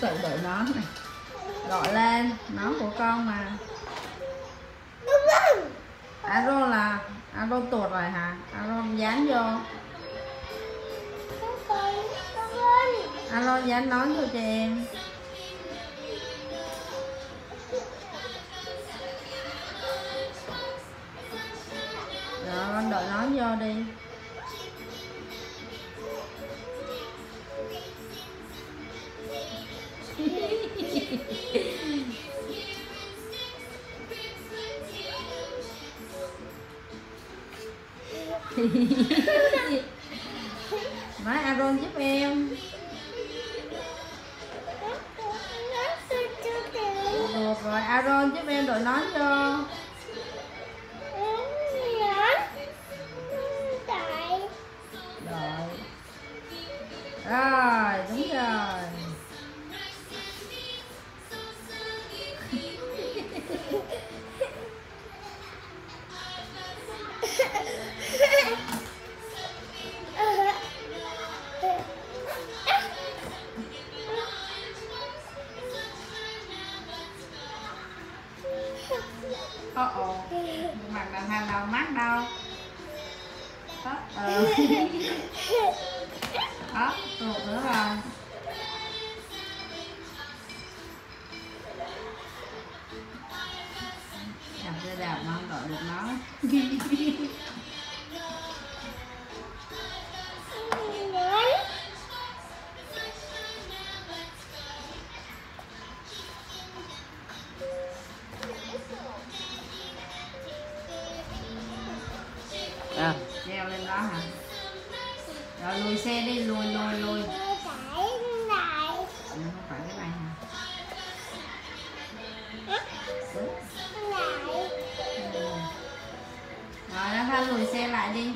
tự đội nón này. Gọi lên, nón của con mà. Aro là aro tuột rồi hả? Aro dán vô. Alo, dán nón cho chị em. Rồi, con đội nón vô đi. nói Aaron giúp em. Được rồi, Aaron giúp em đội nón vô. Rồi. Rồi, đúng rồi Ồ ồ Mặt đằng hàng đầu mắt đâu. Đó ừ. Đó tuột nữa rồi Đạp xe đạp mà không đội được nó à, Leo lên đó hả? Rồi lùi xe đi lùi lùi lùi. Ừ, không phải cái này hả? Ừ. rồi nó thanh lùi xe lại đi